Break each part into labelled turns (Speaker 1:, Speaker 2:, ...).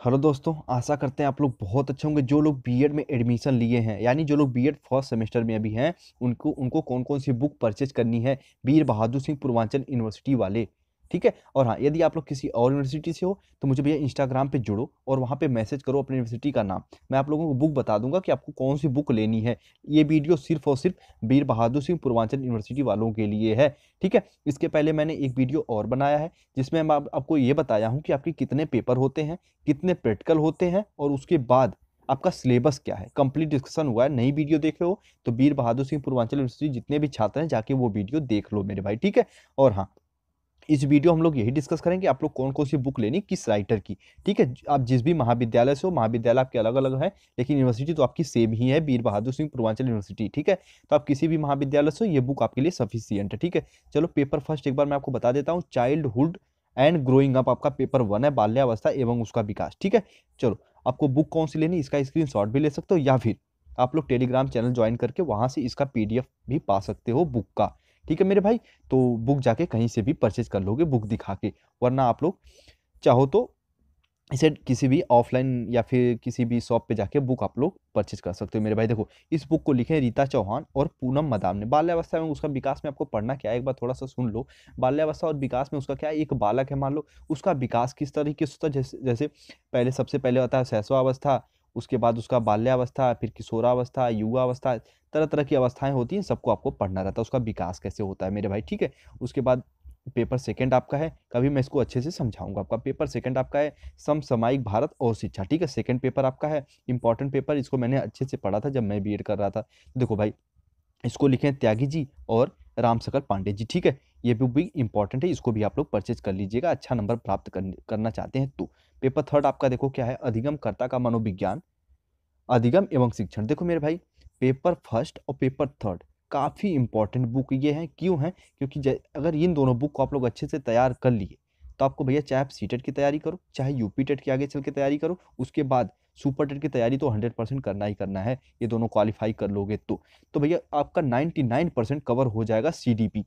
Speaker 1: Hello दोस्तों, आशा करते हैं आप लोग बहुत अच्छे होंगे। जो लोग बीएड में एडमिशन लिए हैं, यानी जो लोग बीएड फ़र्स्ट सेमेस्टर में अभी हैं, उनको उनको कौन कौन सी बुक परचेज करनी है? वीर बहादुर सिंह पूर्वांचल यूनिवर्सिटी वाले। ठीक है? और हाँ यदि आप लोग किसी और यूनिवर्सिटी से हो तो मुझे भैया इंस्टाग्राम पे जुड़ो और वहाँ पे मैसेज करो अपनी यूनिवर्सिटी का नाम। मैं आप लोगों को बुक बता दूँगा कि आपको कौन सी बुक लेनी है। ये वीडियो सिर्फ़ और सिर्फ़ वीर बहादुर सिंह पूर्वांचल यूनिवर्सिटी वालों के लिए है, ठीक है? इसके पहले मैंने एक वीडियो और बनाया है, जिसमें मैं आपको ये बताया हूँ कि आपके कितने पेपर होते हैं, कितने प्रैक्टिकल होते हैं और उसके बाद आपका सिलेबस क्या है। कंप्लीट डिस्कशन हुआ है, नई वीडियो देख हो तो वीर बहादुर सिंह पूर्वांचल यूनिवर्सिटी जितने भी छात्र हैं, जाके वो वीडियो देख लो मेरे भाई, ठीक है? और हाँ इस वीडियो हम लोग यही डिस्कस करेंगे आप लोग कौन कौन सी बुक लेनी, किस राइटर की। ठीक है, आप जिस भी महाविद्यालय से हो, महाविद्यालय आपके अलग अलग है, लेकिन यूनिवर्सिटी तो आपकी सेम ही है, वीर बहादुर सिंह पूर्वांचल यूनिवर्सिटी ठीक है? तो आप किसी भी महाविद्यालय से ये बुक आपके लिए सफिशियंट है, ठीक है? चलो पेपर फ़र्स्ट एक बार मैं आपको बता देता हूँ चाइल्डहुड एंड ग्रोइंग अप आपका पेपर वन है, बाल्यावस्था एवं उसका विकास, ठीक है? चलो, आपको बुक कौन सी लेनी, इसका स्क्रीन भी ले सकते हो, या फिर आप लोग टेलीग्राम चैनल ज्वाइन करके वहाँ से इसका पीडीएफ भी पा सकते हो बुक का। ठीक है मेरे भाई? तो बुक जाके कहीं से भी परचेज कर लोगे बुक दिखा के। वरना आप लोग चाहो तो इसे किसी भी ऑफलाइन या फिर किसी भी शॉप पे जाके बुक आप लोग परचेज कर सकते हो। मेरे भाई देखो, इस बुक को लिखे रीता चौहान और पूनम मदाम ने। बाल्यावस्था में उसका विकास में आपको पढ़ना क्या है? एक बार थोड़ा सा सुन लो। बाल्यावस्था और विकास में उसका क्या है? एक बालक है मान लो। उसका विकास किस तरीके से होता जैसे जैसे पहले सबसे पहले होता है सहसवावस्था उसके बाद उसका बाल्यावस्था, फिर किशोरावस्था, युवावस्था तरह तरह की अवस्थाएँ होती हैं सबको आपको पढ़ना रहता है उसका विकास कैसे होता है मेरे भाई ठीक है? उसके बाद पेपर सेकंड आपका है कभी मैं इसको अच्छे से समझाऊँगा आपका। पेपर सेकंड आपका है समसामयिक भारत और शिक्षा ठीक है? सेकंड पेपर आपका है इंपॉर्टेंट पेपर इसको मैंने अच्छे से पढ़ा था जब मैं बी कर रहा था। देखो भाई इसको लिखे त्यागी जी और राम सकल पांडे जी ठीक है? ये बुक भी इंपॉर्टेंट है इसको भी आप लोग परचेज कर लीजिएगा अच्छा नंबर प्राप्त कर, करना चाहते हैं तो। पेपर थर्ड आपका देखो क्या है अधिगमकर्ता का मनोविज्ञान अधिगम एवं शिक्षण। देखो मेरे भाई पेपर फ़र्स्ट और पेपर थर्ड। काफ़ी इंपॉर्टेंट बुक ये है। क्यों है? क्योंकि अगर इन दोनों बुक को आप लोग अच्छे से तैयार कर लिए तो आपको भैया चाहे आप सी टेट की तैयारी करो, चाहे यूपी टेट की आगे चल के तैयारी करो, उसके बाद सुपर टेट की तैयारी तो हंड्रेड परसेंट करना ही करना है। ये दोनों क्वालिफाई कर लोगे तो। तो भैया आपका नाइन्टी नाइन परसेंट कवर हो जाएगा सी डी पी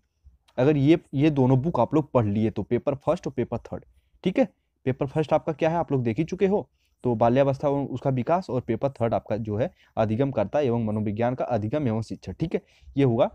Speaker 1: अगर ये ये दोनों बुक आप लोग पढ़ लिए तो पेपर फ़र्स्ट और पेपर थर्ड ठीक है? पेपर फ़र्स्ट आपका क्या है? आप लोग देख ही चुके हो। तो बाल्यावस्था उसका विकास और पेपर थर्ड आपका जो है, अधिगम करता एवं मनोविज्ञान का अधिगम एवं शिक्षा ठीक है? ये हुआ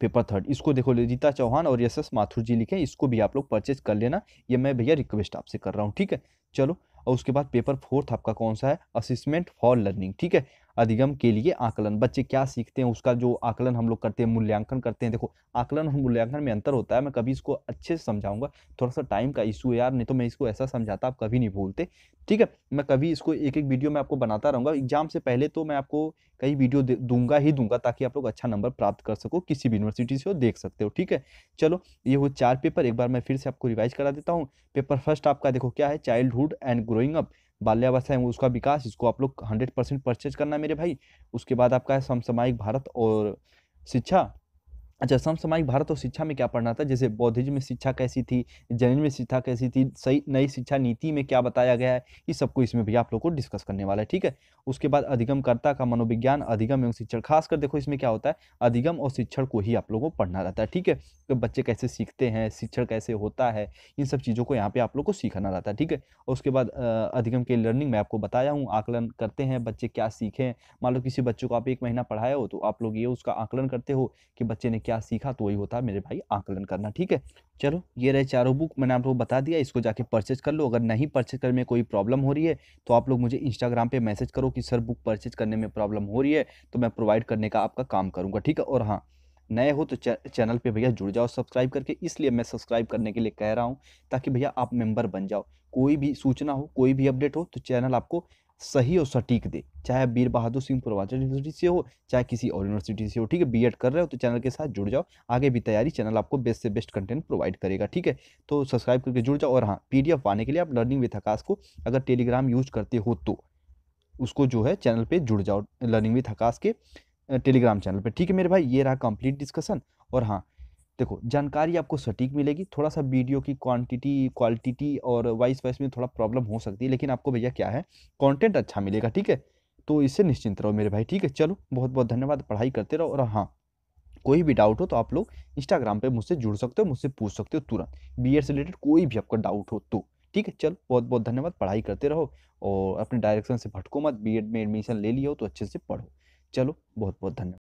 Speaker 1: पेपर थर्ड इसको देखो रीता चौहान और यशस माथुर जी लिखे, इसको भी आप लोग परचेज कर लेना। ये मैं भैया रिक्वेस्ट आपसे कर रहा हूँ, ठीक है? चलो, और उसके बाद पेपर फोर्थ आपका कौन सा है? असिस्मेंट फॉर लर्निंग ठीक है? अधिगम के लिए आकलन। बच्चे क्या सीखते हैं, उसका जो आकलन हम लोग करते हैं, मूल्यांकन करते हैं। देखो, आकलन और मूल्यांकन में अंतर होता है, मैं कभी इसको अच्छे से समझाऊँगा। थोड़ा सा टाइम का इशू है यार, नहीं तो मैं इसको ऐसा समझाता, आप कभी नहीं भूलते। ठीक है, मैं कभी इसको एक एक वीडियो में आपको बनाता रहूँगा। एग्ज़ाम से पहले तो मैं आपको कई वीडियो दूँगा ही दूँगा, ताकि आप लोग अच्छा नंबर प्राप्त कर सको, किसी भी यूनिवर्सिटी से हो, देख सकते हो। ठीक है, चलो, ये वो चार पेपर एक बार मैं फिर से आपको रिवाइज करा देता हूँ। पेपर फ़र्स्ट आपका देखो क्या है चाइल्डहुड एंड ग्रोइंग अप बाल्यावस्था है, उसका विकास, इसको आप लोग हंड्रेड परसेंट परचेज करना मेरे भाई। उसके बाद आपका है समसामायिक भारत और शिक्षा। अच्छा समसामयिक भारत और शिक्षा में क्या पढ़ना था? जैसे बौद्धिज्म में शिक्षा कैसी थी? जैन में शिक्षा कैसी थी? सही, नई शिक्षा नीति में क्या बताया गया है? इस सबको इसमें भी आप लोग को डिस्कस करने वाला है, ठीक है? उसके बाद अधिगमकर्ता का मनोविज्ञान, अधिगम एवं शिक्षण, खासकर देखो इसमें क्या होता है? अधिगम और शिक्षण को ही आप लोगों को पढ़ना रहता है, ठीक है? तो बच्चे कैसे सीखते हैं? शिक्षण कैसे होता है? इन सब चीज़ों को यहाँ पे आप लोग को सीखना रहता है, ठीक है? और उसके बाद अधिगम के लर्निंग में आपको बताया हूँ, आकलन करते हैं बच्चे क्या सीखें? मान लो किसी बच्चों को आप एक महीना पढ़ाए हो तो आप लोग ये उसका आकलन करते हो कि बच्चे ने क्या सीखा तो वही होता है मेरे भाई आकलन करना, ठीक है? चलो, ये रहे चारों बुक, मैंने आप लोग बता दिया, इसको जाके परचेज कर लो, अगर नहीं परचेज करने में कोई प्रॉब्लम हो रही है तो आप लोग मुझे इंस्टाग्राम पे मैसेज करो कि, सर बुक परचेज करने में प्रॉब्लम हो रही है तो मैं प्रोवाइड करने का आपका काम करूँगा। ठीक है? और हाँ नए हो तो चैनल पे भैया जुड़ जाओ सब्सक्राइब करके, इसलिए मैं सब्सक्राइब करने के लिए कह रहा हूँ, ताकि भैया आप मेंबर बन जाओ। कोई भी सूचना हो, कोई भी अपडेट हो तो चैनल आपको सही और सटीक दे। चाहे वीर बहादुर सिंह पूर्वाचल यूनिवर्सिटी से हो, चाहे किसी और यूनिवर्सिटी से हो, ठीक है, बीएड कर रहे हो तो चैनल के साथ जुड़ जाओ। आगे भी तैयारी, चैनल आपको बेस्ट से बेस्ट कंटेंट प्रोवाइड करेगा, ठीक है? तो सब्सक्राइब करके जुड़ जाओ और हाँ पीडीएफ पाने के लिए आप लर्निंग विथ आकाश को अगर टेलीग्राम यूज़ करते हो तो उसको जो है चैनल पर जुड़ जाओ, लर्निंग विथ आकाश के टेलीग्राम चैनल पर ठीक है मेरे भाई, ये रहा कंप्लीट डिस्कशन और हाँ देखो, जानकारी आपको सटीक मिलेगी थोड़ा सा वीडियो की क्वांटिटी क्वालिटी और वाइस वाइस में थोड़ा प्रॉब्लम हो सकती है, लेकिन आपको भैया क्या है कंटेंट अच्छा मिलेगा, ठीक है? तो इससे निश्चिंत रहो मेरे भाई, ठीक है? चलो बहुत बहुत धन्यवाद, पढ़ाई करते रहो और हाँ कोई भी डाउट हो तो आप लोग इंस्टाग्राम पे मुझसे जुड़ सकते हो, मुझसे पूछ सकते हो तुरंत बी से रिलेटेड कोई भी आपका डाउट हो तो ठीक है? चलो बहुत बहुत धन्यवाद, पढ़ाई करते रहो और अपने डायरेक्शन से भटको मत बीएड में एडमिशन ले लिया हो तो अच्छे से पढ़ो, चलो बहुत बहुत धन्यवाद।